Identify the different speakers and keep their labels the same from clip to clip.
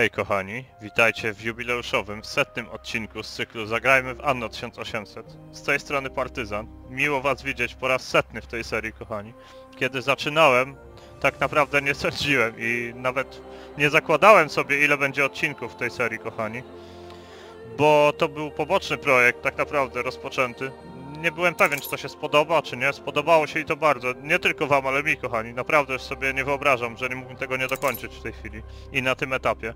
Speaker 1: Hej kochani, witajcie w jubileuszowym, setnym odcinku z cyklu Zagrajmy w Anno 1800. Z tej strony Partyzan. Miło was widzieć po raz setny w tej serii, kochani. Kiedy zaczynałem, tak naprawdę nie sądziłem i nawet nie zakładałem sobie ile będzie odcinków w tej serii, kochani. Bo to był poboczny projekt, tak naprawdę rozpoczęty. Nie byłem pewien, czy to się spodoba, czy nie. Spodobało się i to bardzo. Nie tylko wam, ale mi, kochani. Naprawdę już sobie nie wyobrażam, że nie mógłbym tego nie dokończyć w tej chwili i na tym etapie.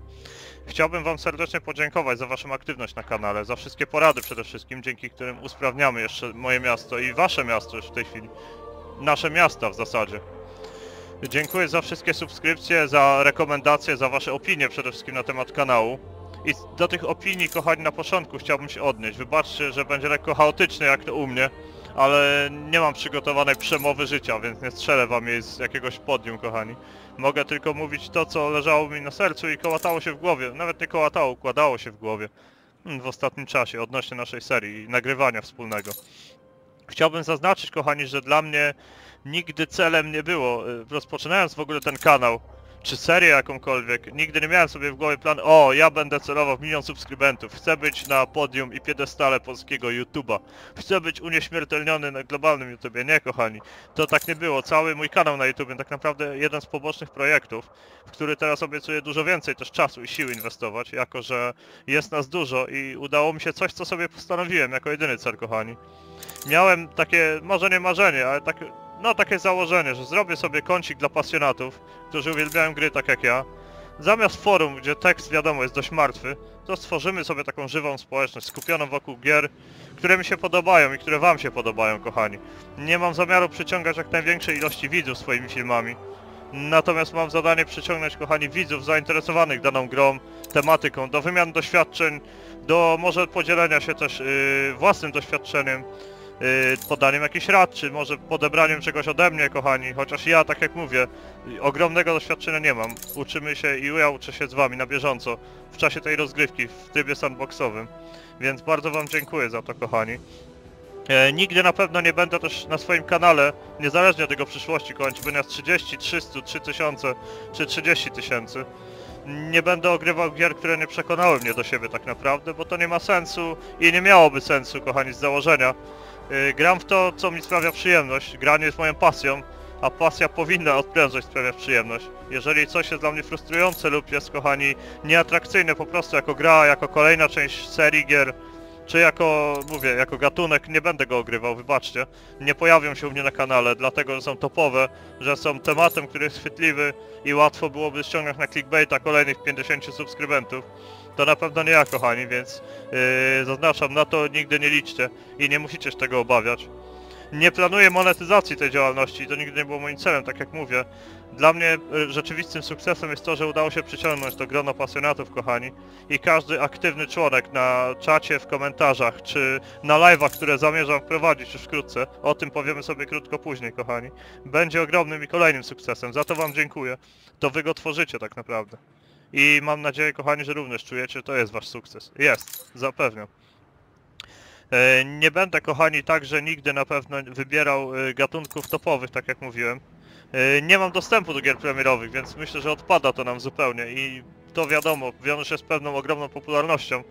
Speaker 1: Chciałbym wam serdecznie podziękować za waszą aktywność na kanale, za wszystkie porady przede wszystkim, dzięki którym usprawniamy jeszcze moje miasto i wasze miasto już w tej chwili. Nasze miasta w zasadzie. Dziękuję za wszystkie subskrypcje, za rekomendacje, za wasze opinie przede wszystkim na temat kanału. I do tych opinii, kochani, na początku chciałbym się odnieść. Wybaczcie, że będzie lekko chaotycznie jak to u mnie, ale nie mam przygotowanej przemowy życia, więc nie strzelę wam jej z jakiegoś podium, kochani. Mogę tylko mówić to, co leżało mi na sercu i kołatało się w głowie. Nawet nie kołatało, układało się w głowie. Hmm, W ostatnim czasie, odnośnie naszej serii i nagrywania wspólnego. Chciałbym zaznaczyć, kochani, że dla mnie nigdy celem nie było, y, rozpoczynając w ogóle ten kanał, czy serię jakąkolwiek, nigdy nie miałem sobie w głowie plan, o, ja będę celował w milion subskrybentów, chcę być na podium i piedestale polskiego YouTube'a, chcę być unieśmiertelniony na globalnym YouTubie, nie kochani, to tak nie było, cały mój kanał na YouTubie, tak naprawdę jeden z pobocznych projektów, w który teraz obiecuję dużo więcej też czasu i sił inwestować, jako że jest nas dużo i udało mi się coś, co sobie postanowiłem jako jedyny cel, kochani. Miałem takie, może nie marzenie, ale tak, no takie założenie, że zrobię sobie kącik dla pasjonatów, którzy uwielbiają gry tak jak ja. Zamiast forum, gdzie tekst wiadomo jest dość martwy, to stworzymy sobie taką żywą społeczność skupioną wokół gier, które mi się podobają i które wam się podobają, kochani. Nie mam zamiaru przyciągać jak największej ilości widzów swoimi filmami. Natomiast mam zadanie przyciągnąć, kochani, widzów zainteresowanych daną grą, tematyką, do wymian doświadczeń, do może podzielenia się też yy, własnym doświadczeniem, podaniem jakichś rad, czy może podebraniem czegoś ode mnie, kochani, chociaż ja, tak jak mówię, y, ogromnego doświadczenia nie mam. Uczymy się i ja uczę się z wami na bieżąco w czasie tej rozgrywki, w trybie sandboxowym. Więc bardzo wam dziękuję za to, kochani. E, nigdy na pewno nie będę też na swoim kanale, niezależnie od jego przyszłości, kończyć będę miał 30, 300, 3000 czy 30 tysięcy. Nie będę ogrywał gier, które nie przekonały mnie do siebie tak naprawdę, bo to nie ma sensu i nie miałoby sensu, kochani, z założenia. E, gram w to, co mi sprawia przyjemność. Granie jest moją pasją, a pasja powinna od prędkość sprawiać przyjemność. Jeżeli coś jest dla mnie frustrujące lub jest, kochani, nieatrakcyjne po prostu jako gra, jako kolejna część serii gier, czy jako, mówię, jako gatunek nie będę go ogrywał, wybaczcie. Nie pojawią się u mnie na kanale, dlatego że są topowe, że są tematem, który jest chwytliwy i łatwo byłoby ściągnąć na clickbaita kolejnych 50 subskrybentów. To na pewno nie ja, kochani, więc yy, zaznaczam, na to nigdy nie liczcie i nie musicie się tego obawiać. Nie planuję monetyzacji tej działalności, to nigdy nie było moim celem, tak jak mówię. Dla mnie y, rzeczywistym sukcesem jest to, że udało się przyciągnąć to grono pasjonatów, kochani. I każdy aktywny członek na czacie, w komentarzach, czy na live'ach, które zamierzam wprowadzić już wkrótce, o tym powiemy sobie krótko później, kochani, będzie ogromnym i kolejnym sukcesem. Za to wam dziękuję. To wy go tworzycie tak naprawdę. I mam nadzieję, kochani, że również czujecie, to jest wasz sukces. Jest, zapewniam. E, Nie będę, kochani, także nigdy na pewno wybierał e, gatunków topowych, tak jak mówiłem. E, Nie mam dostępu do gier premierowych, więc myślę, że odpada to nam zupełnie i to wiadomo, wiąże się z pewną ogromną popularnością,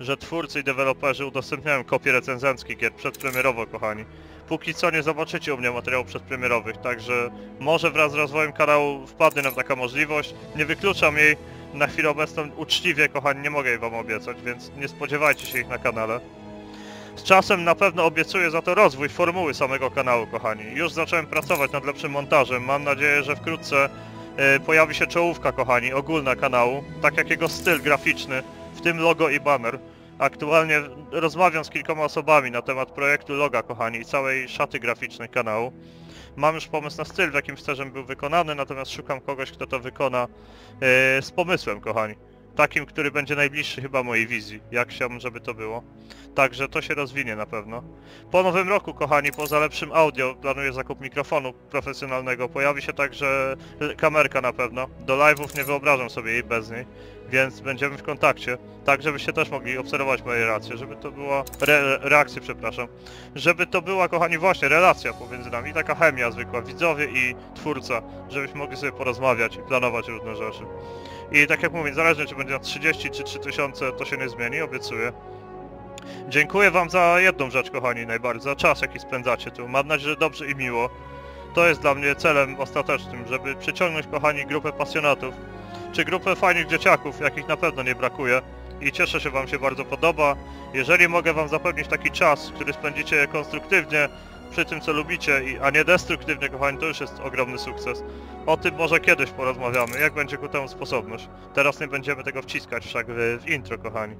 Speaker 1: że twórcy i deweloperzy udostępniają kopie recenzenckich gier przedpremierowo, kochani. Póki co nie zobaczycie u mnie materiałów przedpremierowych, także może wraz z rozwojem kanału wpadnie nam taka możliwość. Nie wykluczam jej, na chwilę obecną uczciwie, kochani, nie mogę wam obiecać, więc nie spodziewajcie się ich na kanale. Z czasem na pewno obiecuję za to rozwój formuły samego kanału, kochani. Już zacząłem pracować nad lepszym montażem. Mam nadzieję, że wkrótce e, pojawi się czołówka, kochani, ogólna kanału, tak jak jego styl graficzny, w tym logo i banner. Aktualnie rozmawiam z kilkoma osobami na temat projektu loga, kochani, i całej szaty graficznej kanału. Mam już pomysł na styl, w jakim żeby był wykonany, natomiast szukam kogoś, kto to wykona e, z pomysłem, kochani. Takim, który będzie najbliższy chyba mojej wizji, jak chciałbym, żeby to było. Także to się rozwinie na pewno. Po nowym roku, kochani, poza lepszym audio, planuję zakup mikrofonu profesjonalnego. Pojawi się także kamerka na pewno. Do live'ów nie wyobrażam sobie jej bez niej, więc będziemy w kontakcie. Tak, żebyście też mogli obserwować moje reakcje, żeby to była... Re, reakcje, przepraszam. Żeby to była, kochani, właśnie relacja pomiędzy nami, taka chemia zwykła, widzowie i twórca, żebyśmy mogli sobie porozmawiać i planować różne rzeczy. I tak jak mówię, zależnie czy będzie na 30 czy 3000, to się nie zmieni, obiecuję. Dziękuję wam za jedną rzecz, kochani, najbardziej, za czas jaki spędzacie tu. Mam nadzieję, że dobrze i miło. To jest dla mnie celem ostatecznym, żeby przyciągnąć, kochani, grupę pasjonatów, czy grupę fajnych dzieciaków, jakich na pewno nie brakuje. I cieszę się, wam się bardzo podoba. Jeżeli mogę wam zapewnić taki czas, który spędzicie konstruktywnie, przy tym co lubicie, i- a nie destruktywnie, kochani, to już jest ogromny sukces. O tym może kiedyś porozmawiamy, jak będzie ku temu sposobność. Teraz nie będziemy tego wciskać wszak w, w intro, kochani.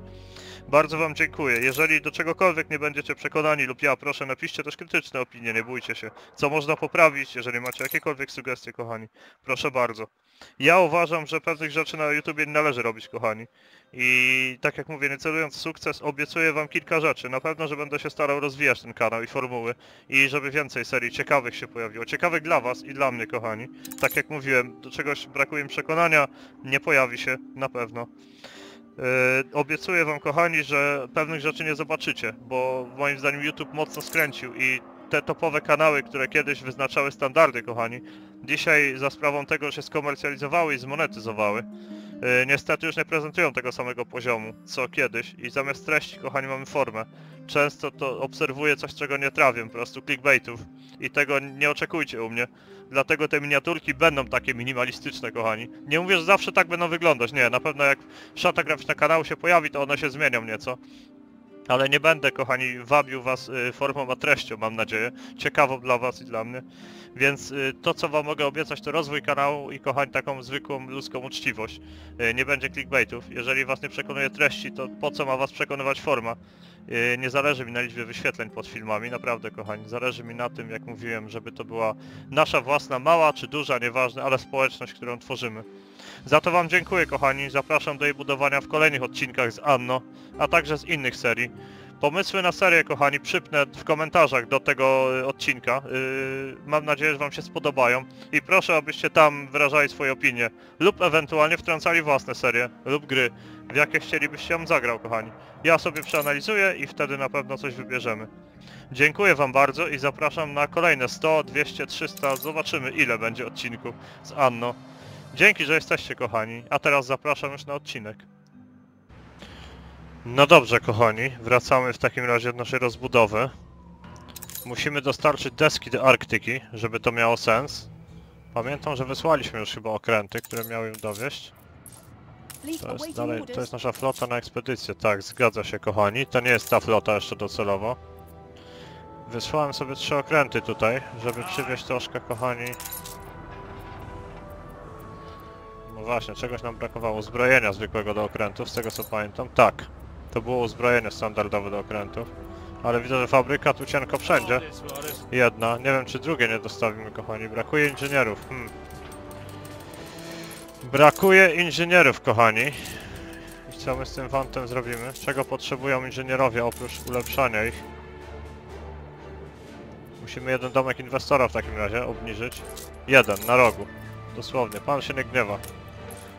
Speaker 1: Bardzo wam dziękuję. Jeżeli do czegokolwiek nie będziecie przekonani lub ja, proszę napiszcie też krytyczne opinie, nie bójcie się. Co można poprawić, jeżeli macie jakiekolwiek sugestie, kochani. Proszę bardzo. Ja uważam, że pewnych rzeczy na YouTubie nie należy robić, kochani. I tak jak mówię, nie celując w sukces, obiecuję wam kilka rzeczy. Na pewno, że będę się starał rozwijać ten kanał i formuły i żeby więcej serii ciekawych się pojawiło. Ciekawych dla was i dla mnie, kochani. Tak jak mówiłem, do czegoś brakuje mi przekonania, nie pojawi się, na pewno. Yy, obiecuję wam kochani, że pewnych rzeczy nie zobaczycie, bo moim zdaniem YouTube mocno skręcił i te topowe kanały, które kiedyś wyznaczały standardy kochani, dzisiaj za sprawą tego, się skomercjalizowały i zmonetyzowały, yy, niestety już nie prezentują tego samego poziomu, co kiedyś i zamiast treści kochani mamy formę. Często to obserwuję coś, czego nie trawię, po prostu clickbaitów i tego nie oczekujcie u mnie. Dlatego te miniaturki będą takie minimalistyczne, kochani. Nie mówię, że zawsze tak będą wyglądać, nie, na pewno jak szata graficzna kanału się pojawi, to one się zmienią nieco. Ale nie będę, kochani, wabił was y, formą a treścią, mam nadzieję. Ciekawą dla was i dla mnie. Więc y, to, co wam mogę obiecać, to rozwój kanału i, kochani, taką zwykłą ludzką uczciwość. Y, nie będzie clickbaitów. Jeżeli was nie przekonuje treści, to po co ma was przekonywać forma? Nie zależy mi na liczbie wyświetleń pod filmami, naprawdę, kochani. Zależy mi na tym, jak mówiłem, żeby to była nasza własna, mała czy duża, nieważne, ale społeczność, którą tworzymy. Za to wam dziękuję kochani, zapraszam do jej budowania w kolejnych odcinkach z Anno, a także z innych serii. Pomysły na serię kochani przypnę w komentarzach do tego y, odcinka. Yy, mam nadzieję, że wam się spodobają i proszę abyście tam wyrażali swoje opinie lub ewentualnie wtrącali własne serie lub gry, w jakie chcielibyście ją zagrał kochani. Ja sobie przeanalizuję i wtedy na pewno coś wybierzemy. Dziękuję wam bardzo i zapraszam na kolejne 100, 200, 300, zobaczymy ile będzie odcinków z Anno. Dzięki, że jesteście kochani, a teraz zapraszam już na odcinek. No dobrze kochani, wracamy w takim razie do naszej rozbudowy. Musimy dostarczyć deski do Arktyki, żeby to miało sens. Pamiętam, że wysłaliśmy już chyba okręty, które miały ją dowieść. To jest dalej, to jest nasza flota na ekspedycję, tak, zgadza się kochani. To nie jest ta flota jeszcze docelowo. Wysłałem sobie trzy okręty tutaj, żeby przywieźć troszkę kochani. Właśnie, czegoś nam brakowało. Uzbrojenia zwykłego do okrętów, z tego co pamiętam. Tak, to było uzbrojenie standardowe do okrętów. Ale widzę, że fabryka tu cienko wszędzie. Jedna, nie wiem czy drugie nie dostawimy kochani. Brakuje inżynierów. Hmm. Brakuje inżynierów, kochani. I co my z tym wantem zrobimy? Czego potrzebują inżynierowie oprócz ulepszania ich? Musimy jeden domek inwestora w takim razie obniżyć. Jeden, na rogu. Dosłownie, pan się nie gniewa.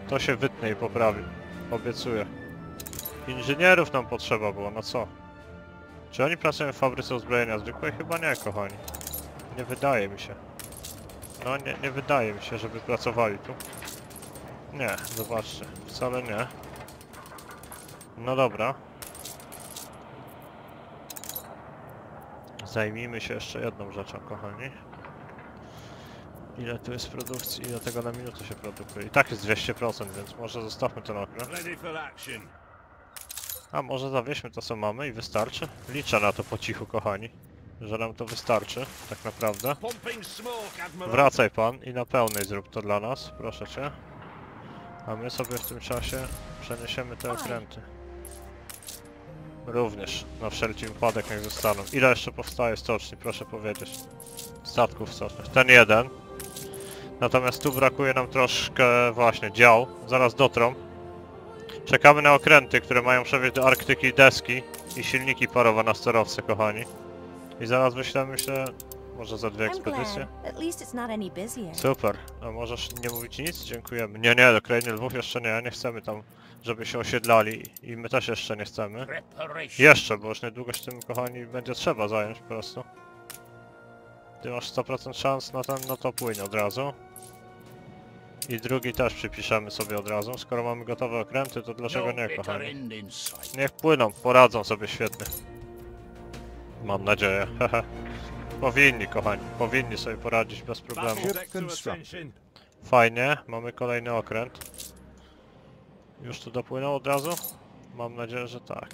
Speaker 1: To się wytnie i poprawi. Obiecuję. Inżynierów nam potrzeba było, no co? Czy oni pracują w fabryce uzbrojenia zwykłej? Chyba nie, kochani. Nie wydaje mi się. No nie, nie wydaje mi się, żeby pracowali tu. Nie, zobaczcie, wcale nie. No dobra. Zajmijmy się jeszcze jedną rzeczą, kochani. Ile tu jest produkcji, ile tego na minutę się produkuje. I tak jest 200%, więc może zostawmy ten okręt.
Speaker 2: Ready for action.
Speaker 1: A może zawieźmy to co mamy i wystarczy? Liczę na to po cichu, kochani. Że nam to wystarczy, tak naprawdę.
Speaker 2: Pumping smoke, Admiral.
Speaker 1: Wracaj pan i na pełnej zrób to dla nas, proszę cię. A my sobie w tym czasie przeniesiemy te okręty. Również, na wszelki wypadek niech zostaną. Ile jeszcze powstaje stoczni, proszę powiedzieć. Statków stocznych. Ten jeden. Natomiast tu brakuje nam troszkę właśnie dział. Zaraz dotrą. Czekamy na okręty, które mają przewieźć do Arktyki deski i silniki parowe na sterowce, kochani. I zaraz wyślę, myślę, może za dwie ekspedycje. Super. A możesz nie mówić nic? Dziękujemy. Nie, nie, do Krainy Lwów jeszcze nie. Nie chcemy tam, żeby się osiedlali. I my też jeszcze nie chcemy. Jeszcze, bo już niedługo się tym, kochani, będzie trzeba zająć po prostu. Ty masz 100% szans na ten, no to płyń od razu. I drugi też przypiszemy sobie od razu. Skoro mamy gotowe okręty, to dlaczego nie, kochani? Niech płyną, poradzą sobie świetnie. Mam nadzieję, hehe. Powinni, kochani, powinni sobie poradzić bez problemu.
Speaker 2: To.
Speaker 1: Fajnie, mamy kolejny okręt. Już tu dopłynął od razu? Mam nadzieję, że tak.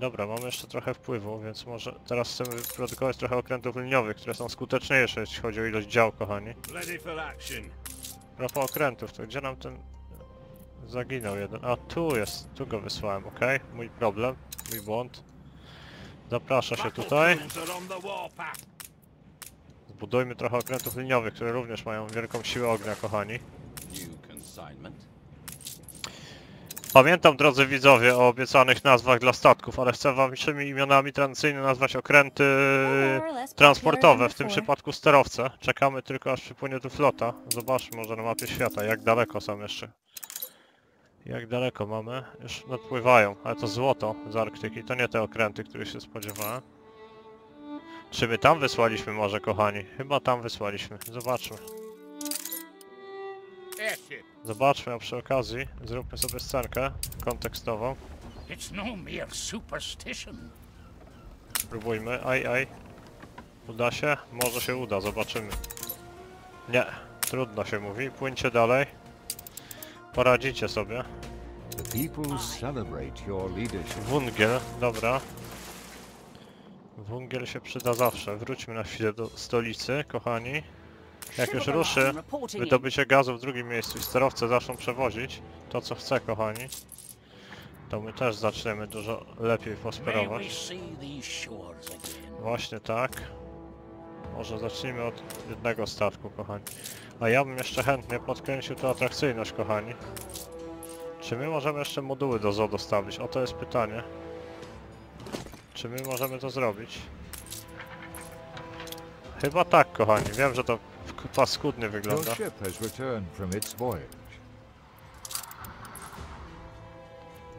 Speaker 1: Dobra, mamy jeszcze trochę wpływu, więc może teraz chcemy wyprodukować trochę okrętów liniowych, które są skuteczniejsze, jeśli chodzi o ilość dział, kochani.
Speaker 2: Ready for action.
Speaker 1: A propos okrętów, to gdzie nam ten... Zaginął jeden. A, tu jest, tu go wysłałem, okej? Mój problem, mój błąd. Zaprasza się tutaj. Zbudujmy trochę okrętów liniowych, które również mają wielką siłę ognia, kochani. Pamiętam, drodzy widzowie, o obiecanych nazwach dla statków, ale chcę wam waszymi imionami tradycyjnie nazwać okręty transportowe, w tym przypadku sterowce. Czekamy tylko aż przypłynie tu flota. Zobaczmy może na mapie świata, jak daleko są jeszcze. Jak daleko mamy? Już nadpływają, ale to złoto z Arktyki, to nie te okręty, których się spodziewałem. Czy my tam wysłaliśmy może, kochani? Chyba tam wysłaliśmy. Zobaczmy. Zobaczmy, a przy okazji zróbmy sobie scenkę kontekstową.
Speaker 3: It's no mere superstition.
Speaker 1: Spróbujmy. Aj, aj. Uda się? Może się uda, zobaczymy. Nie, trudno się mówi. Płyńcie dalej. Poradzicie sobie. Wungiel, dobra. Wungiel się przyda zawsze. Wróćmy na chwilę do stolicy, kochani. Jak już ruszy wydobycie gazu w drugim miejscu i sterowce zaczną przewozić to, co chce, kochani, to my też zaczniemy dużo lepiej prosperować. Właśnie tak. Może zacznijmy od jednego statku, kochani. A ja bym jeszcze chętnie podkręcił tu atrakcyjność, kochani. Czy my możemy jeszcze moduły do zoo dostawić? O to jest pytanie. Czy my możemy to zrobić? Chyba tak, kochani. Wiem, że to paskudnie wygląda.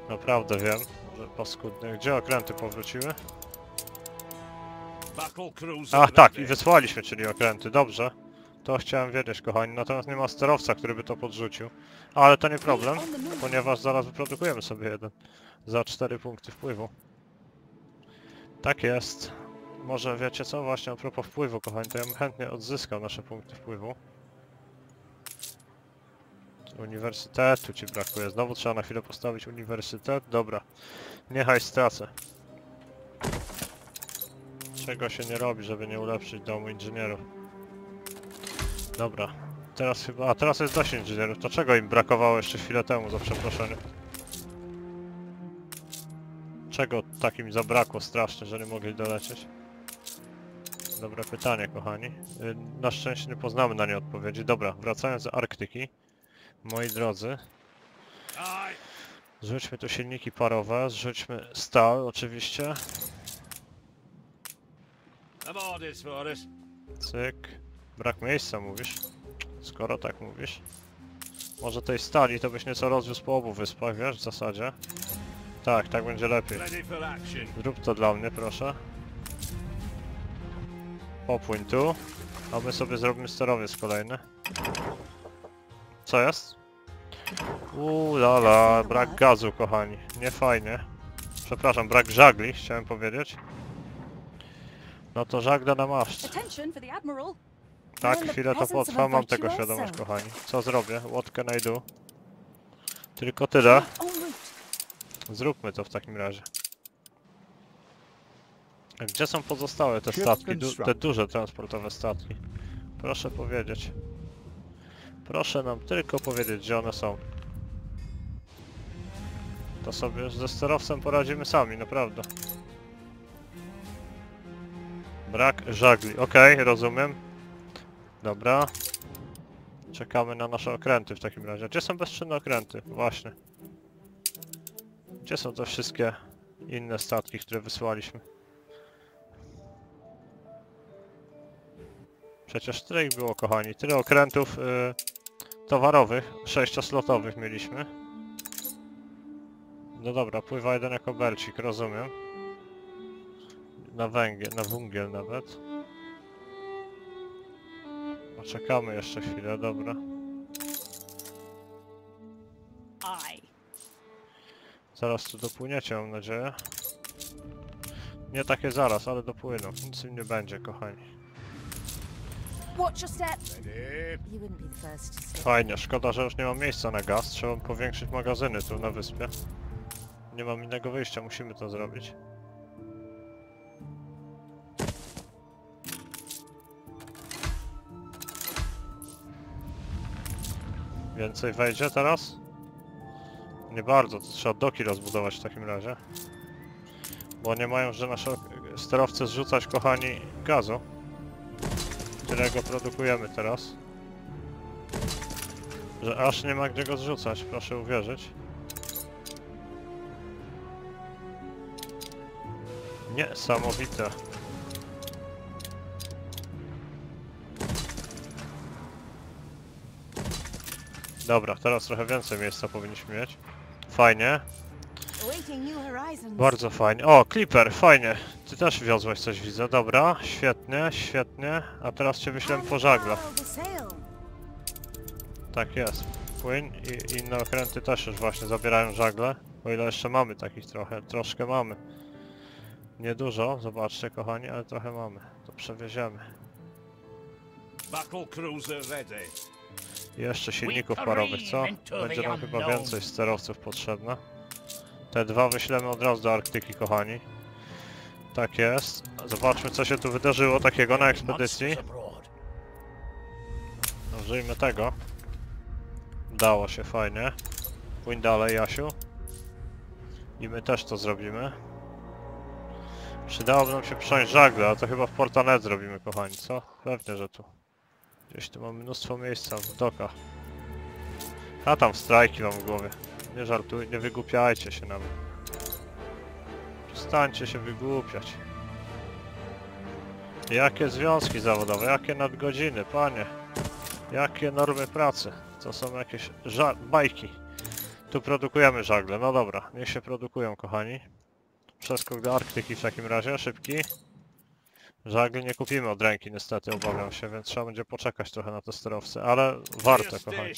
Speaker 1: Naprawdę wiem, że paskudnie. Gdzie okręty powróciły? Ach tak, i wysłaliśmy, czyli okręty, dobrze. To chciałem wiedzieć, kochani, natomiast nie ma sterowca, który by to podrzucił. Ale to nie problem, ponieważ zaraz wyprodukujemy sobie jeden. Za 4 punkty wpływu. Tak jest. Może wiecie co, właśnie a propos wpływu, kochani, to ja bym chętnie odzyskał nasze punkty wpływu. Uniwersytetu ci brakuje. Znowu trzeba na chwilę postawić uniwersytet. Dobra. Niechaj stracę. Czego się nie robi, żeby nie ulepszyć domu inżynierów. Dobra. Teraz chyba... A teraz jest dość inżynierów. To czego im brakowało jeszcze chwilę temu, za przeproszenie? Czego takim zabrakło strasznie, że nie mogli dolecieć? Dobre pytanie, kochani. Y, Na szczęście nie poznamy na nie odpowiedzi. Dobra, wracając do Arktyki. Moi drodzy, zrzućmy tu silniki parowe, zrzućmy stal oczywiście. Cyk. Brak miejsca mówisz? Skoro tak mówisz. Może tej stali to byś nieco rozwiózł po obu wyspach, wiesz, w zasadzie. Tak, tak będzie lepiej. Zrób to dla mnie, proszę. Popłyń tu. A my sobie zrobimy sterowiec kolejny. Co jest? Uuu, lala, brak gazu, kochani. Nie fajnie. Przepraszam, brak żagli, chciałem powiedzieć. No to żagla na maszt. Tak, chwilę to potrwa, mam tego świadomość, kochani. Co zrobię? What can I do? Tylko tyle. Zróbmy to w takim razie. Gdzie są pozostałe te statki? Du te duże transportowe statki. Proszę powiedzieć. Proszę nam tylko powiedzieć, gdzie one są. To sobie ze sterowcem poradzimy sami, naprawdę. Brak żagli. Okej, rozumiem. Dobra. Czekamy na nasze okręty w takim razie. Gdzie są bezczynne okręty? Właśnie. Gdzie są te wszystkie inne statki, które wysłaliśmy? Przecież tyle ich było, kochani. Tyle okrętów y, towarowych, sześcioslotowych mieliśmy. No dobra, pływa jeden jako belcik, rozumiem. Na węgiel, na węgiel nawet. Poczekamy jeszcze chwilę, dobra. Zaraz tu dopłyniecie, mam nadzieję. Nie takie zaraz, ale dopłyną. Nic im nie będzie, kochani.
Speaker 4: Watch your step.
Speaker 2: Ready.
Speaker 4: You wouldn't be the first to step.
Speaker 1: Fajnie, szkoda, że już nie mam miejsca na gaz. Trzeba powiększyć magazyny tu na wyspie. Nie mam innego wyjścia, musimy to zrobić. Więcej wejdzie teraz? Nie bardzo, to trzeba doki rozbudować w takim razie. Bo nie mają, że nasze sterowce zrzucać, kochani, gazu. Którego produkujemy teraz. Że aż nie ma gdzie go zrzucać, proszę uwierzyć. Niesamowite. Dobra, teraz trochę więcej miejsca powinniśmy mieć. Fajnie. Bardzo fajnie. O, Clipper, fajnie. Ty też wiozłeś coś, widzę. Dobra, świetnie, świetnie. A teraz cię wyślemy po żagle. Tak jest. Płyn i inne okręty też już właśnie zabierają żagle. O ile jeszcze mamy takich trochę, troszkę mamy. Niedużo, zobaczcie kochani, ale trochę mamy. To przewieziemy. I jeszcze silników parowych, co? Będzie nam chyba więcej sterowców potrzebne. Te dwa wyślemy od razu do Arktyki, kochani. Tak jest. Zobaczmy co się tu wydarzyło takiego na ekspedycji. Użyjmy tego. Udało się fajnie. Płyń dalej, Jasiu. I my też to zrobimy. Przydałoby nam się przejąć żagle, ale to chyba w Portanet zrobimy, kochani, co? Pewnie, że tu. Gdzieś tu mamy mnóstwo miejsca w dokach. A tam strajki mam w głowie. Nie żartuj, nie wygłupiajcie się na mnie. Przestańcie się wygłupiać. Jakie związki zawodowe, jakie nadgodziny, panie. Jakie normy pracy? To są jakieś bajki. Tu produkujemy żagle. No dobra, niech się produkują, kochani. Przeskok do Arktyki w takim razie, szybki. Żagli nie kupimy od ręki niestety, obawiam się, więc trzeba będzie poczekać trochę na te sterowce, ale warto, kochani.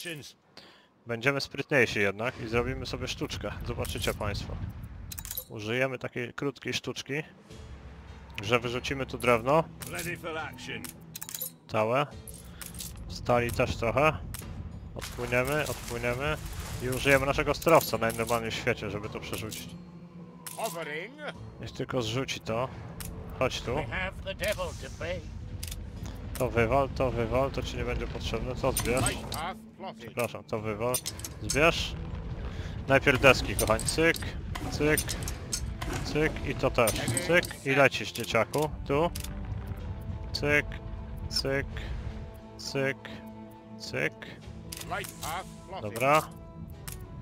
Speaker 1: Będziemy sprytniejsi jednak i zrobimy sobie sztuczkę. Zobaczycie Państwo. Użyjemy takiej krótkiej sztuczki, że wyrzucimy tu drewno, całe. Stali też trochę. Odpłyniemy, odpłyniemy. I użyjemy naszego sterowca najnormalniej w świecie, żeby to przerzucić. Niech tylko zrzuci to. Chodź tu.
Speaker 3: We have the devil to
Speaker 1: wywal, to wywal, to ci nie będzie potrzebne. To zbierz. Przepraszam, to wywal. Zbierz. Najpierw deski, kochani. Cyk, cyk, cyk i to też. Cyk i lecisz, dzieciaku. Tu. Cyk, cyk, cyk, cyk. Dobra.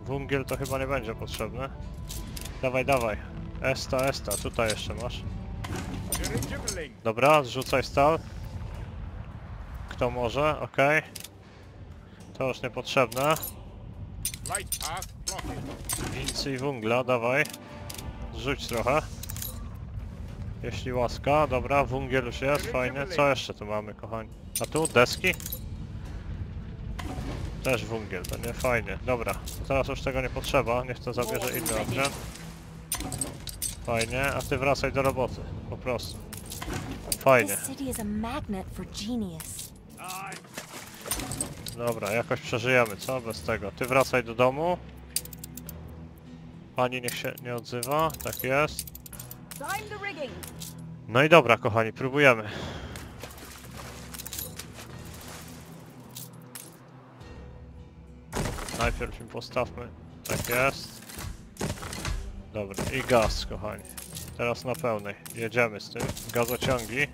Speaker 1: Wungiel to chyba nie będzie potrzebny. Dawaj, dawaj. Esta, esta, tutaj jeszcze masz. Dobra, zrzucaj stal. Kto może? Okej. To już niepotrzebne.
Speaker 2: Light path.
Speaker 1: Wincy i wungla, dawaj. Zrzuć trochę. Jeśli łaska, dobra, wungiel już jest, fajnie. Co jeszcze tu mamy, kochani? A tu deski? Też wungiel, to nie fajnie. Dobra, to teraz już tego nie potrzeba, niech to zabierze inny obrzęd. Fajnie, a ty wracaj do roboty, po prostu. Fajnie.
Speaker 4: This city is a magnet for genius.
Speaker 1: Dobra, jakoś przeżyjemy, co? Bez tego. Ty wracaj do domu. Pani niech się nie odzywa, tak jest. No i dobra, kochani, próbujemy. Najpierw im postawmy. Tak jest. Dobra, i gaz, kochani. Teraz na pełnej. Jedziemy z tym. Gazociągi.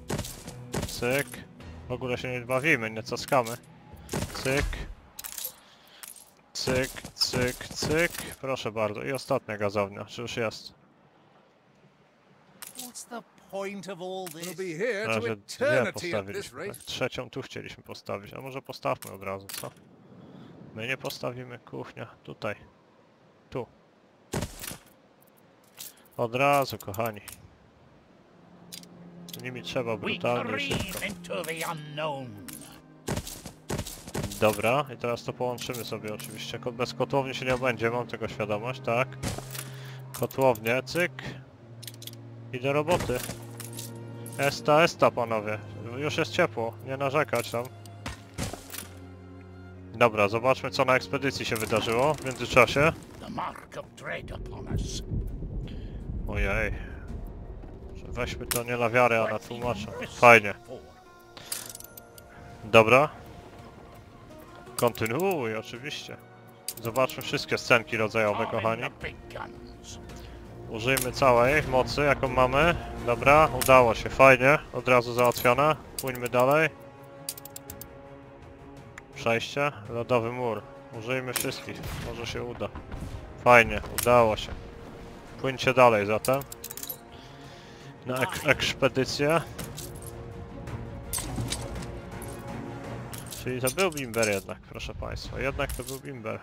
Speaker 1: Cyk. W ogóle się nie bawimy, nie caskamy. Cyk. Cyk, cyk, cyk. Proszę bardzo. I ostatnia gazownia. Czy już jest? Na razie dwie postawiliśmy. Tak, Trzecią tu chcieliśmy postawić, a może postawmy od razu, co? My nie postawimy kuchnia. Tutaj. Tu. Od razu, kochani. Z nimi trzeba brutalnie szybko. Dobra, i teraz to połączymy sobie oczywiście. Bez kotłowni się nie obędzie, mam tego świadomość, tak. Kotłownie, cyk. I do roboty. Esta, esta panowie. Już jest ciepło, nie narzekać tam. Dobra, zobaczmy co na ekspedycji się wydarzyło w międzyczasie. Ojej. Weźmy to nie na wiarę, a na tłumacza. Fajnie. Dobra. Kontynuuj, oczywiście. Zobaczmy wszystkie scenki rodzajowe, kochani. Użyjmy całej mocy, jaką mamy. Dobra, udało się, fajnie. Od razu załatwione. Płyńmy dalej. Przejście, lodowy mur. Użyjmy wszystkich, może się uda. Fajnie, udało się. Płyńcie dalej zatem. Na ek ekspedycję. Czyli to był bimber jednak, proszę państwa. Jednak to był bimber.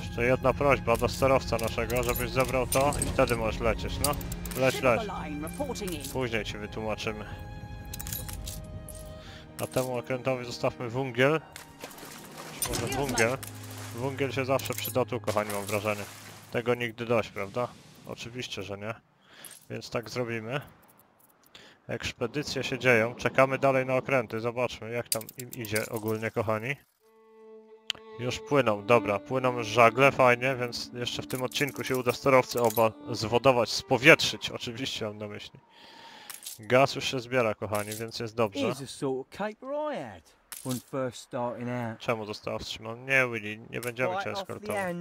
Speaker 1: Jeszcze jedna prośba do sterowca naszego, żebyś zebrał to i wtedy możesz lecieć, no. Leć, leć. Później ci wytłumaczymy. A temu okrętowi zostawmy wungiel. Czy może wungiel? Wungiel się zawsze przyda tu, kochani, mam wrażenie. Tego nigdy dość, prawda? Oczywiście, że nie. Więc tak zrobimy. Ekspedycje się dzieją. Czekamy dalej na okręty. Zobaczmy, jak tam im idzie ogólnie, kochani. Już płyną, dobra, płyną żagle, fajnie, więc jeszcze w tym odcinku się uda sterowcy oba zwodować, spowietrzyć, oczywiście mam na myśli. Gaz już się zbiera, kochani, więc jest dobrze.
Speaker 5: When first starting out.
Speaker 1: Czemu został wstrzymany? Nie, Willy, nie będziemy cię eskortować.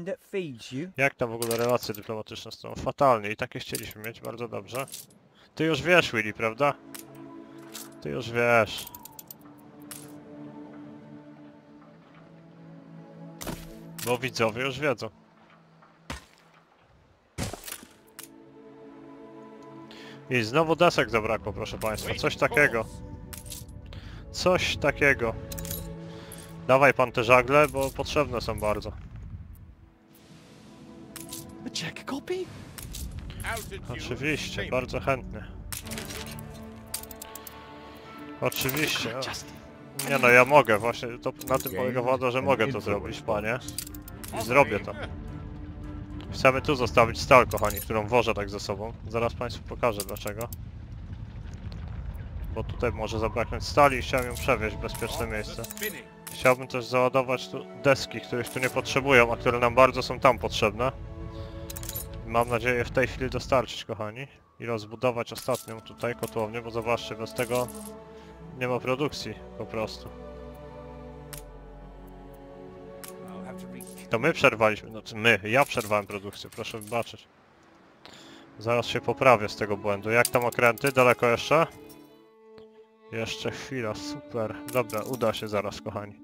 Speaker 1: Jak tam w ogóle relacje dyplomatyczne tą? Fatalnie i takie chcieliśmy mieć, bardzo dobrze. Ty już wiesz, Willy, prawda? Ty już wiesz. Bo widzowie już wiedzą. I znowu desek zabrakło, proszę państwa. Coś takiego. Coś takiego. Dawaj pan te żagle, bo potrzebne są bardzo.
Speaker 5: Check copy?
Speaker 1: Oczywiście, bardzo chętnie. Oczywiście. Nie no, ja mogę, właśnie to na tym polega wada, że mogę to zrobić, panie. I zrobię to. Chcemy tu zostawić stal, kochani, którą wożę tak ze sobą. Zaraz Państwu pokażę dlaczego. Bo tutaj może zabraknąć stali i chciałem ją przewieźć w bezpieczne miejsce. Chciałbym też załadować tu deski, których tu nie potrzebują, a które nam bardzo są tam potrzebne. Mam nadzieję w tej chwili dostarczyć, kochani. I rozbudować ostatnią tutaj kotłownię, bo zobaczcie, bez tego nie ma produkcji po prostu.
Speaker 6: To
Speaker 1: my przerwaliśmy, znaczy my, ja przerwałem produkcję, proszę wybaczyć. Zaraz się poprawię z tego błędu. Jak tam okręty? Daleko jeszcze? Jeszcze chwila, super. Dobra, uda się zaraz, kochani.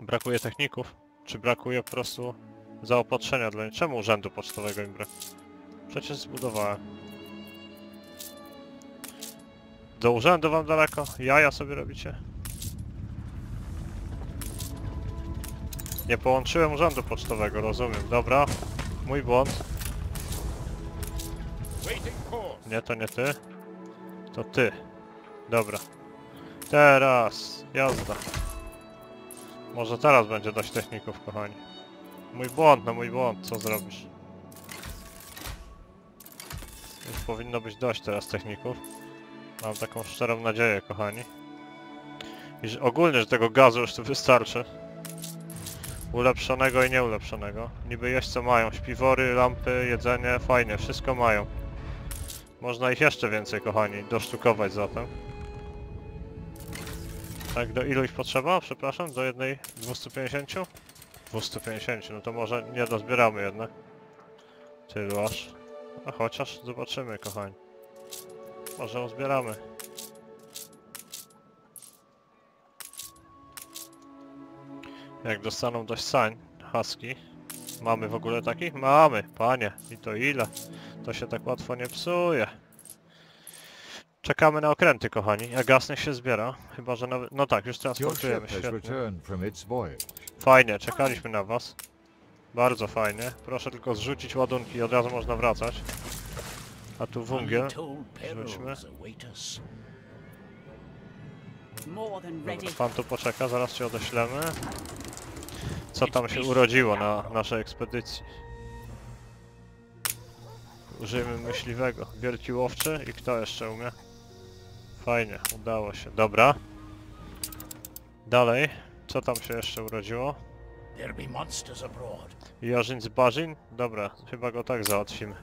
Speaker 1: Brakuje techników? Czy brakuje po prostu zaopatrzenia dla nich? Czemu urzędu pocztowego im brak? Przecież zbudowałem. Do urzędu wam daleko? Jaja sobie robicie? Nie połączyłem urzędu pocztowego, rozumiem. Dobra. Mój błąd. Nie, to nie ty. To ty. Dobra. Teraz. Jazda. Może teraz będzie dość techników, kochani. Mój błąd, no mój błąd. Co zrobisz? Już powinno być dość teraz techników. Mam taką szczerą nadzieję, kochani. I że ogólnie, że tego gazu już tu wystarczy. Ulepszonego i nieulepszonego. Niby jeźdźce mają. Śpiwory, lampy, jedzenie, fajnie. Wszystko mają. Można ich jeszcze więcej, kochani, dosztukować zatem. Tak, do ilu ich potrzeba? Przepraszam, do jednej 250? 250, no to może nie dozbieramy jednak. Tylu aż. A chociaż zobaczymy, kochani. Może uzbieramy. Jak dostaną dość sań, Mamy w ogóle takich? Mamy, panie. I to ile? To się tak łatwo nie psuje. Czekamy na okręty, kochani. A gaz niech się zbiera. Chyba, że nawet... No tak, już transportujemy, świetnie. Fajnie, czekaliśmy na was. Bardzo fajnie. Proszę tylko zrzucić ładunki i od razu można wracać. A tu wungiel. Rzućmy. Dobra, pan tu poczeka, zaraz cię odeślemy. Co tam się urodziło na naszej ekspedycji? Użyjemy myśliwego. Wielki łowczy i kto jeszcze umie? Fajnie, udało się. Dobra. Dalej. Co tam się jeszcze urodziło? Jarzyn z Barzin? Dobra, chyba go tak załatwimy.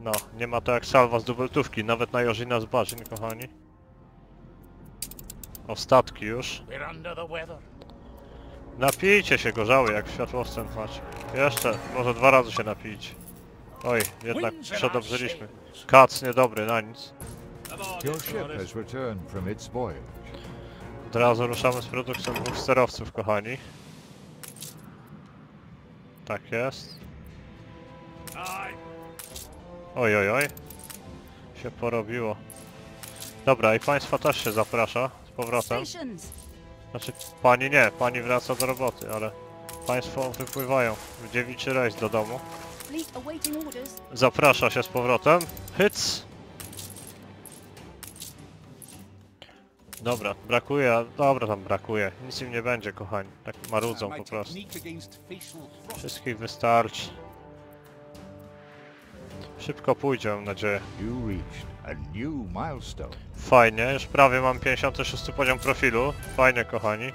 Speaker 1: No, nie ma to jak salwa z dubeltówki, nawet na Jarzyna z Barzin, kochani. Ostatki już.
Speaker 3: We're under the weather.
Speaker 1: Napijcie się gorzały, jak w światłowcem macie. Jeszcze, może dwa razy się napijcie. Oj, jednak przedobrzyliśmy. Kac niedobry, na nic. Od razu ruszamy z produkcją dwóch sterowców, kochani. Tak jest. Oj, oj, oj. Się porobiło. Dobra, i państwa też się zaprasza z powrotem. Znaczy, pani nie, pani wraca do roboty, ale państwo wypływają w dziewiczy rejs do domu. Zaprasza się z powrotem. Hyc! Dobra, brakuje, a- dobra tam brakuje. Nic im nie będzie, kochani. Tak marudzą po prostu. Wszystkich wystarczy. Szybko pójdzie, mam nadzieję. Fajnie, już prawie mam 56 poziom profilu. Fajnie, kochani.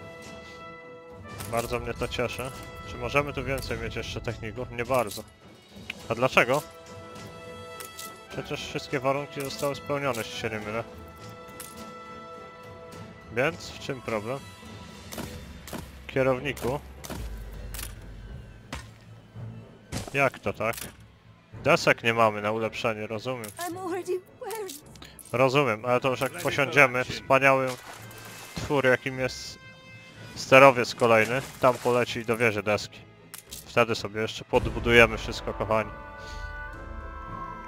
Speaker 1: Bardzo mnie to cieszy. Czy możemy tu więcej mieć jeszcze techników? Nie bardzo. A dlaczego? Przecież wszystkie warunki zostały spełnione, jeśli się nie mylę. Więc w czym problem? Kierowniku. Jak to tak? Desek nie mamy na ulepszenie, rozumiem. Rozumiem, ale to już jak posiądziemy, wspaniały twór jakim jest sterowiec kolejny, tam poleci do wieży deski. Wtedy sobie jeszcze podbudujemy wszystko, kochani.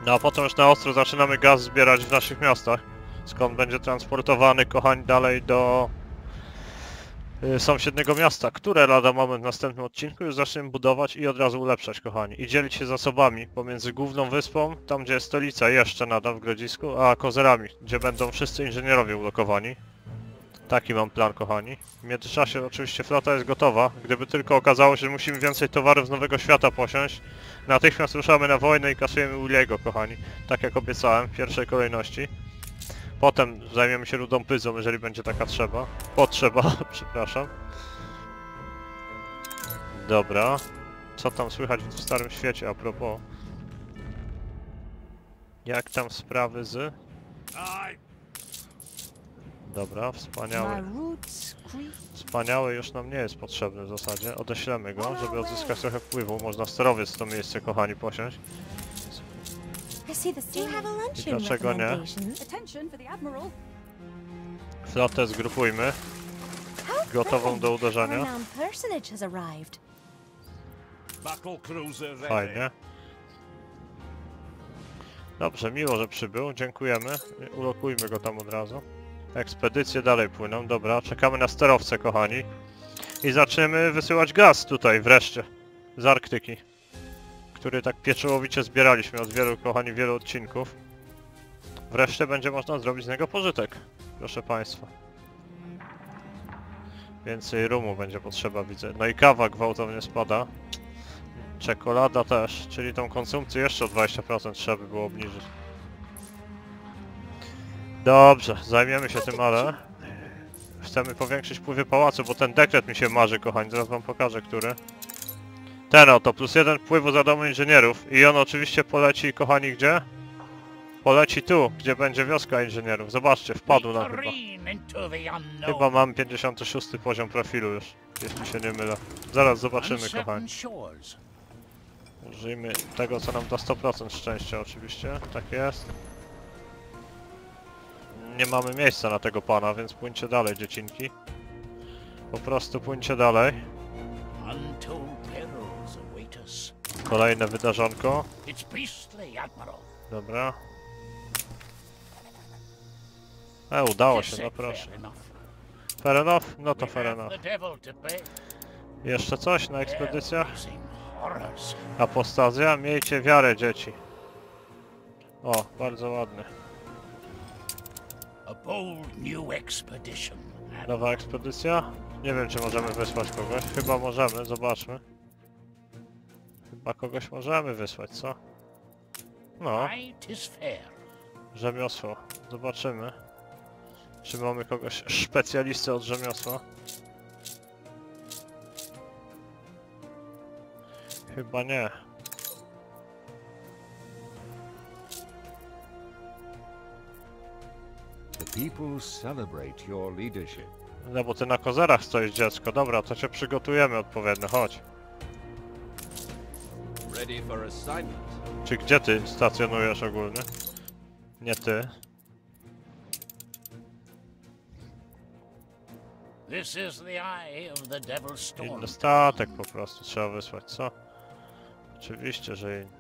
Speaker 1: No a potem już na ostro zaczynamy gaz zbierać w naszych miastach, skąd będzie transportowany, kochani, dalej do sąsiedniego miasta, które lada moment w następnym odcinku już zaczniemy budować i od razu ulepszać, kochani. I dzielić się zasobami pomiędzy główną wyspą, tam gdzie jest stolica jeszcze nadal w Grodzisku, a kozerami, gdzie będą wszyscy inżynierowie ulokowani. Taki mam plan, kochani. W międzyczasie oczywiście flota jest gotowa. Gdyby tylko okazało się, że musimy więcej towarów z Nowego Świata posiąść, natychmiast ruszamy na wojnę i kasujemy Uliego, kochani. Tak jak obiecałem, w pierwszej kolejności. Potem zajmiemy się rudą pyzą, jeżeli będzie taka trzeba. Potrzeba, przepraszam. Dobra. Co tam słychać w Starym Świecie a propos? Jak tam sprawy z... Dobra, wspaniały. Wspaniały już nam nie jest potrzebny w zasadzie. Odeślemy go, żeby odzyskać trochę wpływu. Można sterowiec w to miejsce, kochani, posiąść.
Speaker 7: I see the Do you have a luncheon
Speaker 1: Dlaczego nie? Flotę zgrupujmy. Gotową do uderzenia. Fajnie. Dobrze, miło, że przybył. Dziękujemy. Ulokujmy go tam od razu. Ekspedycje dalej płyną. Dobra, czekamy na sterowce, kochani. I zaczniemy wysyłać gaz tutaj wreszcie. Z Arktyki. Który tak pieczołowicie zbieraliśmy od wielu, kochani, wielu odcinków. Wreszcie będzie można zrobić z niego pożytek. Proszę Państwa. Więcej rumu będzie potrzeba, widzę. No i kawa gwałtownie spada. Czekolada też, czyli tą konsumpcję jeszcze o 20% trzeba by było obniżyć. Dobrze, zajmiemy się tym, ale... Chcemy powiększyć wpływy pałacu, bo ten dekret mi się marzy, kochani, zaraz wam pokażę, który. Ten oto, plus jeden wpływu za domu inżynierów. I on oczywiście poleci, kochani, gdzie? Poleci tu, gdzie będzie wioska inżynierów. Zobaczcie, wpadł nam chyba. Chyba mam 56 poziom profilu już, jeśli się nie mylę. Zaraz zobaczymy, kochani. Użyjmy tego, co nam da 100% szczęścia oczywiście. Tak jest. Nie mamy miejsca na tego pana, więc płyńcie dalej, dziecinki. Po prostu płyńcie dalej. Kolejne wydarzonko. Dobra. E, udało się, no proszę.
Speaker 3: fair enough.
Speaker 1: No to fair enough. Jeszcze coś na ekspedycjach? Apostazja? Miejcie wiarę, dzieci. O, bardzo ładny. Nowa ekspedycja? Nie wiem, czy możemy wysłać kogoś. Chyba możemy, zobaczmy. Chyba kogoś możemy wysłać, co? No, rzemiosło. Zobaczymy. Czy mamy kogoś specjalistę od rzemiosła? Chyba nie.
Speaker 8: The people celebrate your leadership.
Speaker 1: No bo ty na kozerach stoisz dziecko. Dobra, to cię przygotujemy odpowiednio, chodź.
Speaker 6: Ready for assignment.
Speaker 1: Czy gdzie ty stacjonujesz ogólnie? Nie ty.
Speaker 3: This is the eye of the Devil's Storm.
Speaker 1: Inny statek po prostu trzeba wysłać, co? Oczywiście, że inny.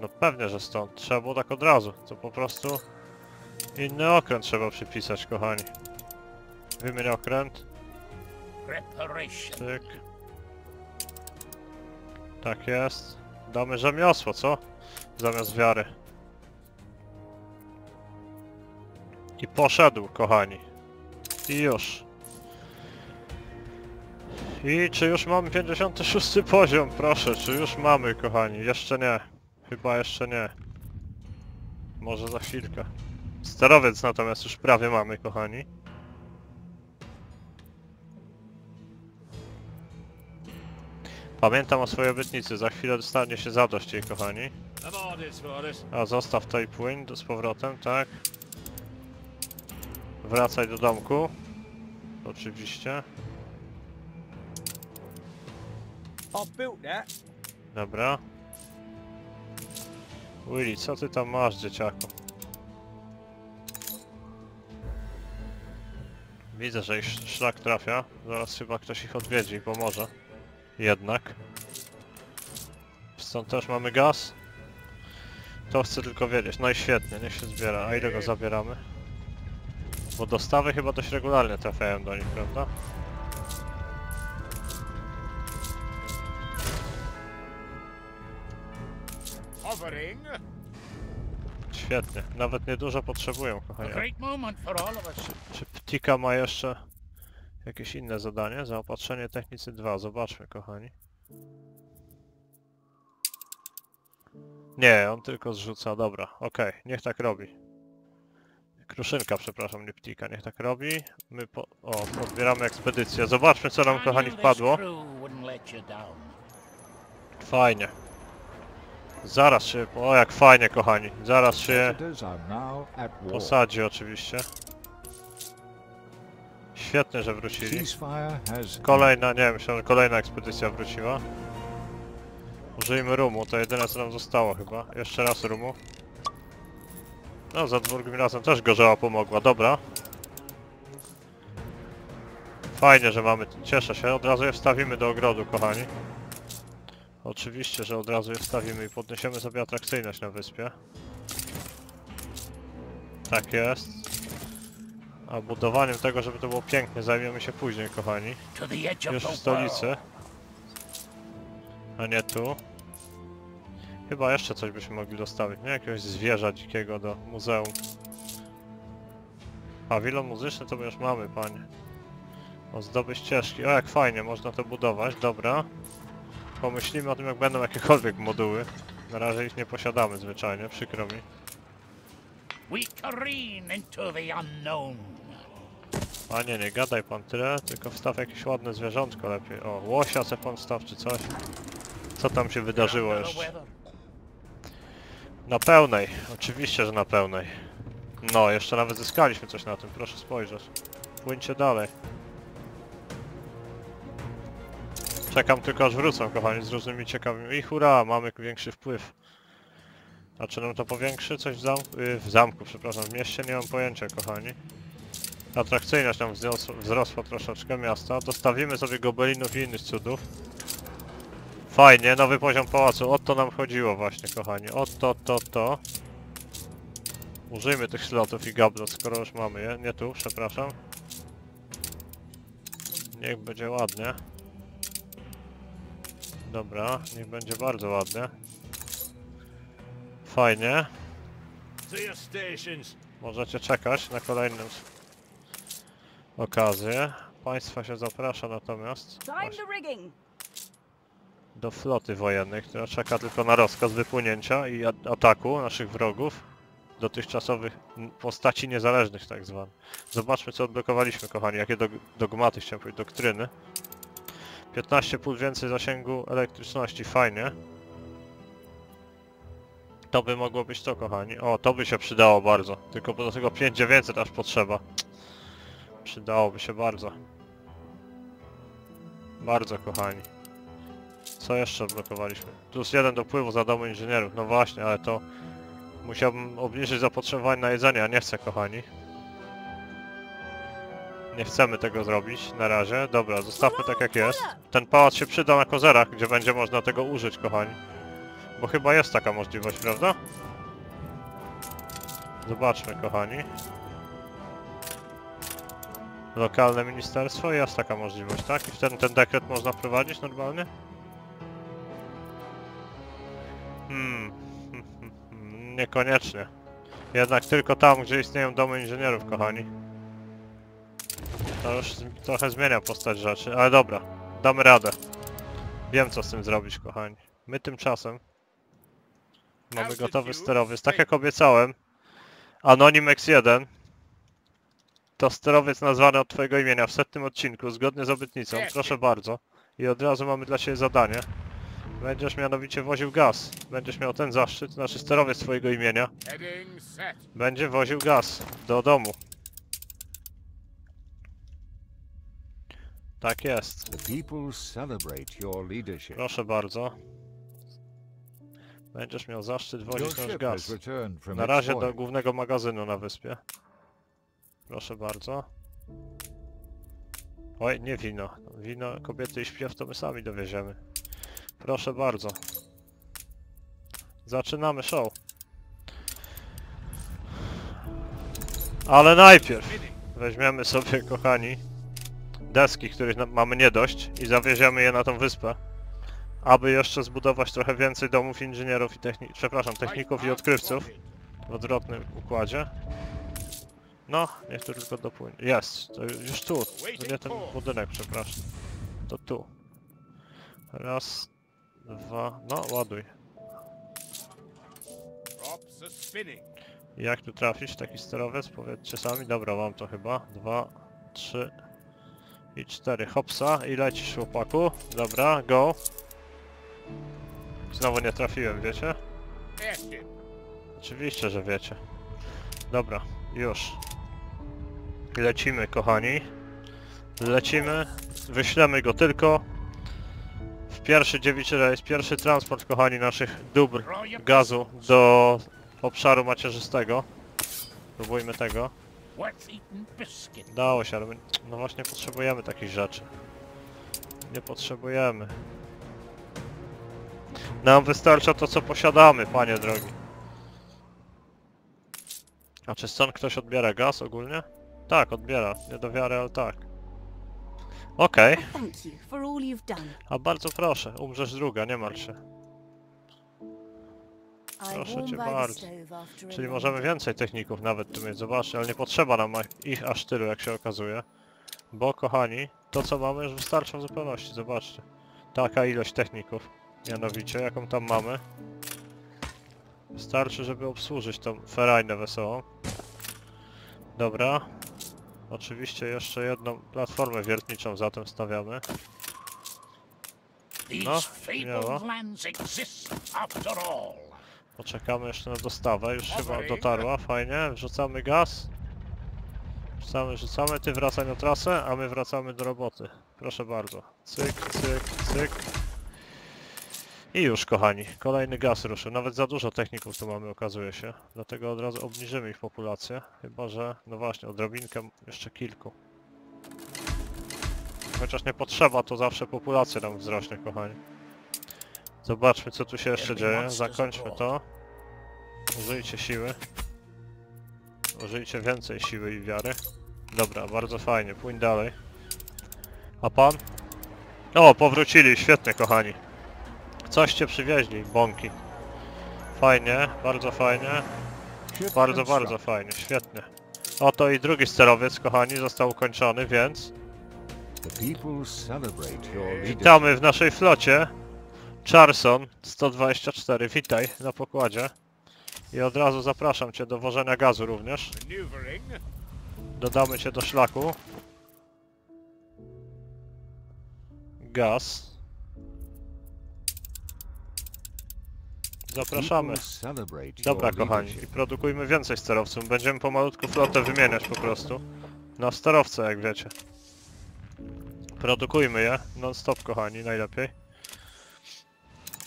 Speaker 1: No pewnie, że stąd. Trzeba było tak od razu. To po prostu inny okręt trzeba przypisać, kochani. Wymień okręt. Tyk. Tak jest. Damy rzemiosło, co? Zamiast wiary. I poszedł, kochani. I już. I czy już mamy 56 poziom? Proszę, czy już mamy, kochani? Jeszcze nie. Chyba jeszcze nie. Może za chwilkę. Sterowiec natomiast już prawie mamy, kochani. Pamiętam o swojej obietnicy, za chwilę dostanie się zadość jej, kochani. A zostaw to i płyń z powrotem, tak? Wracaj do domku. Oczywiście. Dobra. Willy, co ty tam masz, dzieciaku? Widzę, że ich szlak trafia. Zaraz chyba ktoś ich odwiedzi i pomoże. Jednak. Stąd też mamy gaz. To chcę tylko wiedzieć. No i świetnie, niech się zbiera. A ile go zabieramy? Bo dostawy chyba dość regularnie trafiają do nich, prawda?
Speaker 2: Hovering.
Speaker 1: Świetnie. Nawet niedużo potrzebują, kochani. Czy Ptika ma jeszcze jakieś inne zadanie? Zaopatrzenie technicy 2. Zobaczmy, kochani. Nie, on tylko zrzuca. Dobra, okej, niech tak robi. Kruszynka, przepraszam, nie Ptika, niech tak robi. My po... O, podbieramy ekspedycję. Zobaczmy, co nam, kochani, wpadło. Fajnie. Zaraz się... O, jak fajnie, kochani. Zaraz się posadzi, oczywiście. Świetnie, że wrócili. Kolejna, nie wiem, myślałem, że kolejna ekspedycja wróciła. Użyjmy rumu, to jedyne co nam zostało chyba. Jeszcze raz rumu. No, za drugim razem też gorzoła pomogła, dobra. Fajnie, że mamy, cieszę się, od razu je wstawimy do ogrodu, kochani. Oczywiście, że od razu je wstawimy i podniesiemy sobie atrakcyjność na wyspie. Tak jest. A budowaniem tego, żeby to było pięknie, zajmiemy się później, kochani. Już w stolicy. A nie tu. Chyba jeszcze coś byśmy mogli dostawić, nie? Jakiegoś zwierza dzikiego do muzeum. Pawilon muzyczny to my już mamy, panie. Ozdoby ścieżki. O, jak fajnie, można to budować, dobra. Pomyślimy o tym, jak będą jakiekolwiek moduły. Na razie ich nie posiadamy zwyczajnie, przykro mi.
Speaker 3: We careen into the unknown.
Speaker 1: Panie, nie gadaj pan tyle, tylko wstaw jakieś ładne zwierzątko lepiej. O, łosia se pan wstaw czy coś. Co tam się wydarzyło jeszcze?
Speaker 3: weather.
Speaker 1: Na pełnej, oczywiście, że na pełnej. No, jeszcze nawet zyskaliśmy coś na tym, proszę spojrzeć. Płyńcie dalej. Czekam tylko aż wrócą, kochani, z różnymi ciekawymi... I hurra, mamy większy wpływ. A czy nam to powiększy coś w zamku? Yy, w zamku, przepraszam, w mieście nie mam pojęcia, kochani. Atrakcyjność nam wzrosła, wzrosła troszeczkę miasta. Dostawimy sobie gobelinów i innych cudów. Fajnie, nowy poziom pałacu. O to nam chodziło właśnie, kochani. O to, to, to. Użyjmy tych slotów i gablot, skoro już mamy je. Nie tu, przepraszam. Niech będzie ładnie. Dobra, niech będzie bardzo ładnie. Fajnie. Możecie czekać na kolejną s- okazję. Państwa się zaprasza natomiast właśnie do floty wojennej, która czeka tylko na rozkaz wypłynięcia i ataku naszych wrogów. Dotychczasowych postaci niezależnych tak zwanych. Zobaczmy co odblokowaliśmy kochani, jakie dog dogmaty chciałem powiedzieć, doktryny. 15 pól więcej zasięgu elektryczności, fajnie. To by mogło być to kochani. O, to by się przydało bardzo. Tylko do tego 5900 aż potrzeba. Przydałoby się bardzo. Bardzo kochani. Co jeszcze odblokowaliśmy? Plus jeden do pływu za domu inżynierów. No właśnie, ale to musiałbym obniżyć zapotrzebowanie na jedzenie, a nie chcę kochani. Nie chcemy tego zrobić na razie. Dobra, zostawmy tak jak jest. Ten pałac się przyda na kozerach, gdzie będzie można tego użyć, kochani. Bo chyba jest taka możliwość, prawda? Zobaczmy, kochani. Lokalne ministerstwo, jest taka możliwość, tak? I wtedy ten dekret można wprowadzić normalnie? Hmm. hmm, hmm, hmm, Niekoniecznie. Jednak tylko tam, gdzie istnieją domy inżynierów, kochani. To już trochę zmienia postać rzeczy, ale dobra. Damy radę. Wiem, co z tym zrobić, kochani. My tymczasem mamy gotowy sterowiec. Tak jak obiecałem, Anonim X1 to sterowiec nazwany od twojego imienia w setnym odcinku, zgodnie z obietnicą. Proszę bardzo. I od razu mamy dla ciebie zadanie. Będziesz mianowicie woził gaz. Będziesz miał ten zaszczyt, znaczy sterowiec twojego imienia. Będzie woził gaz do domu. Tak jest. Proszę bardzo. Będziesz miał zaszczyt wozić nasz gaz. Na razie do głównego magazynu na wyspie. Proszę bardzo. Oj, nie wino. Wino, kobiety i śpiew to my sami dowieziemy. Proszę bardzo. Zaczynamy show. Ale najpierw weźmiemy sobie, kochani, deski, których mamy nie dość i zawieziemy je na tą wyspę. Aby jeszcze zbudować trochę więcej domów inżynierów i techni... przepraszam, techników i odkrywców w odwrotnym układzie. No, niech to tylko dopłynie. Jest, to już tu. To nie ten budynek, przepraszam. To tu. Raz, dwa, no ładuj. Jak tu trafić taki sterowiec? Powiedzcie sami. Dobra, mam to chyba. Dwa, trzy i cztery. Hopsa i lecisz chłopaku. Dobra, go. Znowu nie trafiłem, wiecie? Oczywiście, że wiecie. Dobra, już. Lecimy, kochani. Lecimy. Wyślemy go tylko w pierwszy dziewiczy rejs, pierwszy transport, kochani, naszych dóbr gazu do obszaru macierzystego. Próbujmy tego. Dało się, ale my, no właśnie potrzebujemy takich rzeczy. Nie potrzebujemy. Nam wystarcza to, co posiadamy, panie drogi. A czy stąd ktoś odbiera gaz ogólnie? Tak, odbiera. Nie do wiary, ale tak. Okej,
Speaker 4: Thank you for all you've done.
Speaker 1: a bardzo proszę, umrzesz druga, nie martw się. Proszę cię bardzo. Czyli możemy więcej techników nawet tu mieć, zobaczcie, ale nie potrzeba nam ich aż tylu, jak się okazuje. Bo, kochani, to co mamy już wystarcza w zupełności, zobaczcie. Taka ilość techników, mianowicie, jaką tam mamy. Wystarczy, żeby obsłużyć tą ferajnę wesołą. Dobra. Oczywiście jeszcze jedną platformę wiertniczą zatem stawiamy. No,
Speaker 3: all.
Speaker 1: Poczekamy jeszcze na dostawę, już chyba dotarła, fajnie. Wrzucamy gaz. Wrzucamy, wrzucamy, ty wracaj na trasę, a my wracamy do roboty. Proszę bardzo. Cyk, cyk, cyk. I już kochani, kolejny gaz ruszył. Nawet za dużo techników tu mamy okazuje się. Dlatego od razu obniżymy ich populację. Chyba, że, no właśnie, odrobinkę jeszcze kilku. Chociaż nie potrzeba, to zawsze populacja nam wzrośnie, kochani. Zobaczmy, co tu się jeszcze dzieje. Zakończmy to. Użyjcie siły. Użyjcie więcej siły i wiary. Dobra, bardzo fajnie. Płyń dalej. A pan? O, powrócili. Świetnie, kochani. Coście przywieźli, bąki. Fajnie, bardzo fajnie. Bardzo, bardzo fajnie, świetnie. Oto i drugi sterowiec, kochani, został ukończony, więc witamy w naszej flocie. Charson 124, witaj na pokładzie. I od razu zapraszam Cię do wożenia gazu również. Dodamy Cię do szlaku. Gaz. Zapraszamy. Dobra kochani, i produkujmy więcej sterowców. Będziemy pomalutku flotę wymieniać po prostu. Na sterowce jak wiecie. Produkujmy je non-stop kochani, najlepiej.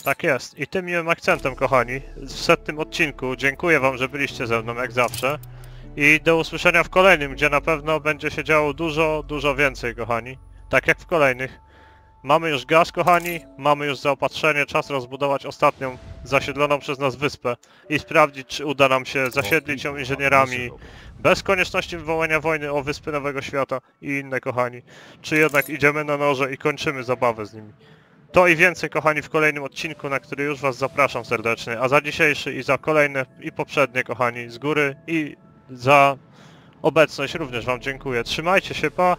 Speaker 1: Tak jest. I tym miłym akcentem kochani, w setnym odcinku dziękuję wam, że byliście ze mną jak zawsze. I do usłyszenia w kolejnym, gdzie na pewno będzie się działo dużo, dużo więcej kochani. Tak jak w kolejnych. Mamy już gaz kochani, mamy już zaopatrzenie, czas rozbudować ostatnią zasiedloną przez nas wyspę i sprawdzić, czy uda nam się zasiedlić ją inżynierami bez konieczności wywołania wojny o wyspy Nowego Świata i inne, kochani. Czy jednak idziemy na noże i kończymy zabawę z nimi. To i więcej, kochani, w kolejnym odcinku, na który już Was zapraszam serdecznie. A za dzisiejszy i za kolejne i poprzednie, kochani, z góry i za obecność również Wam dziękuję. Trzymajcie się, pa!